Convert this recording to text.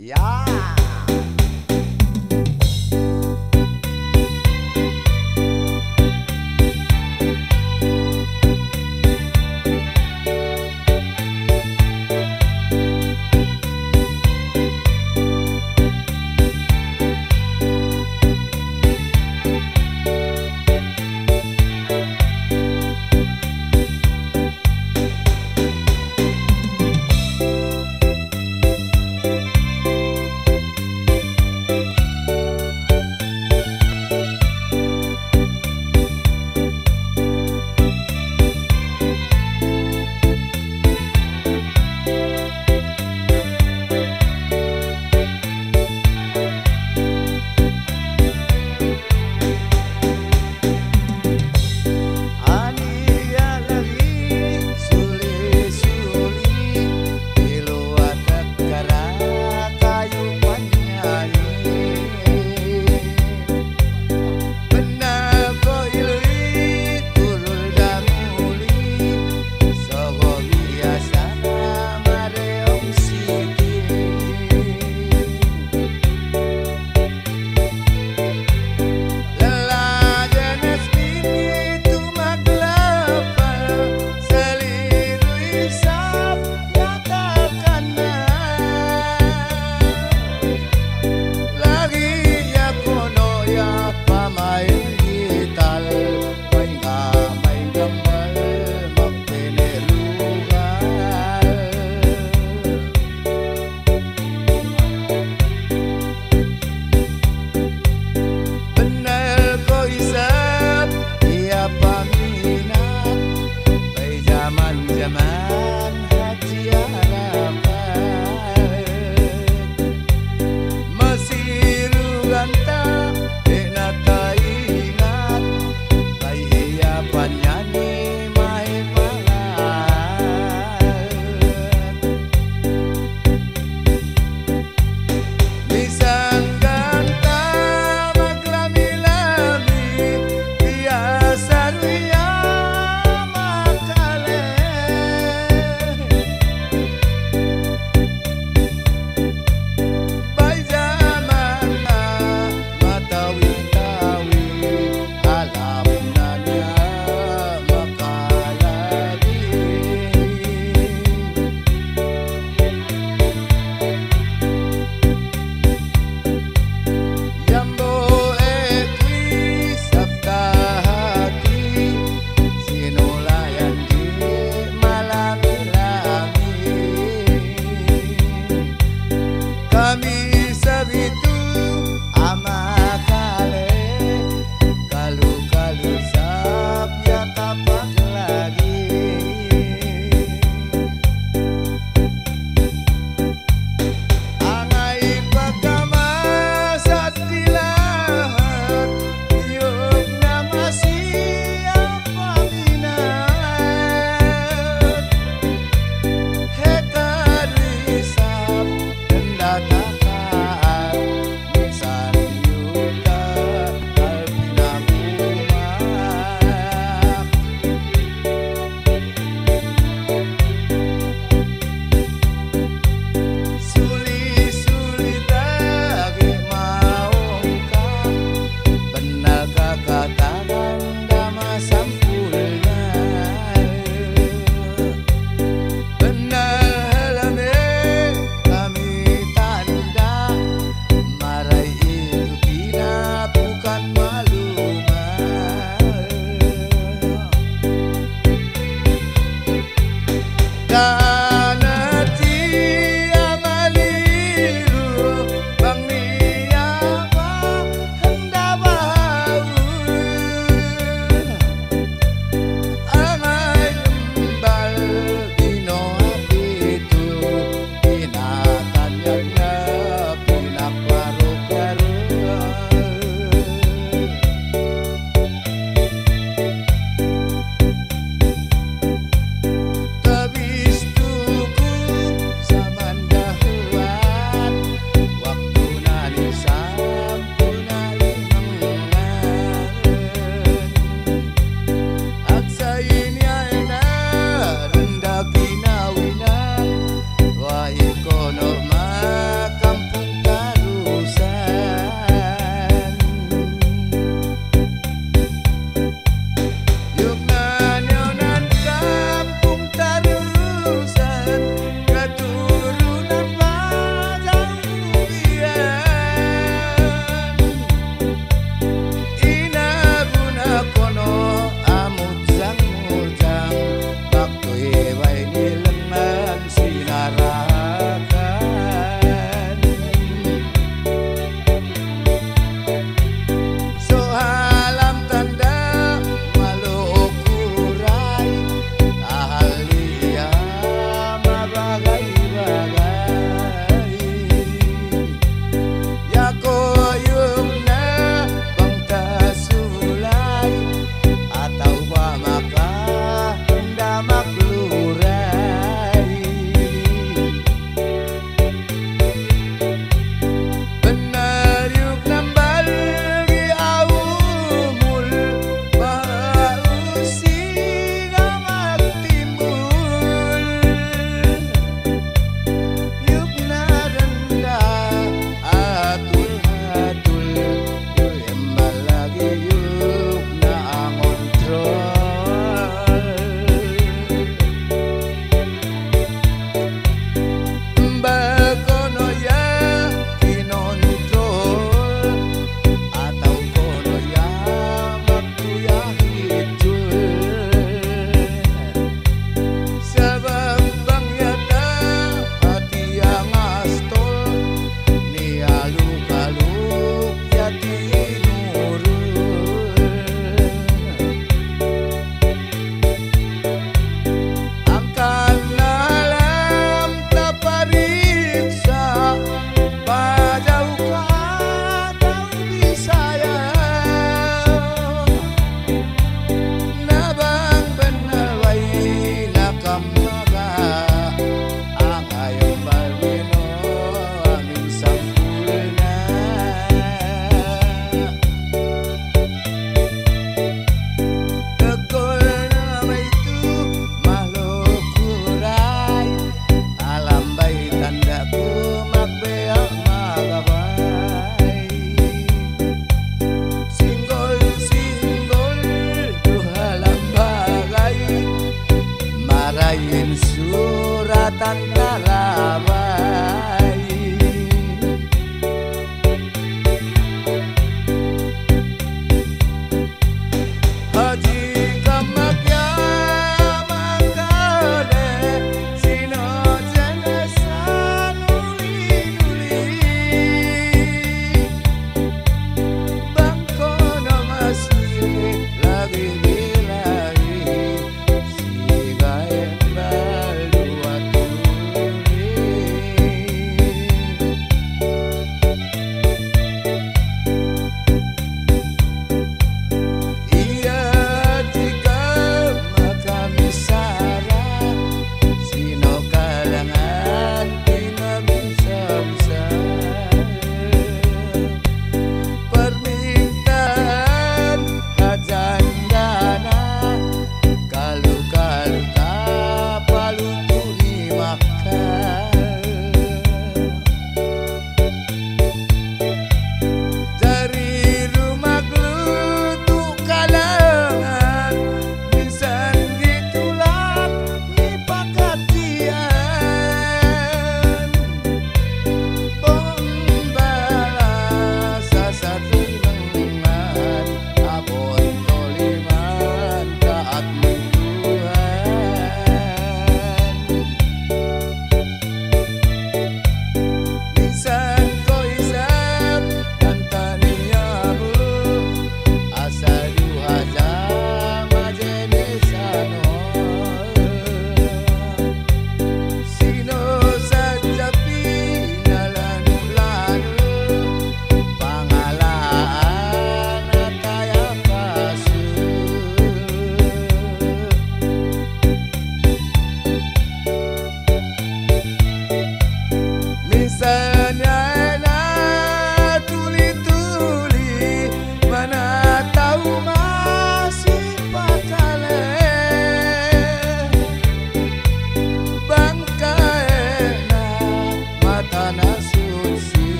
Yeah.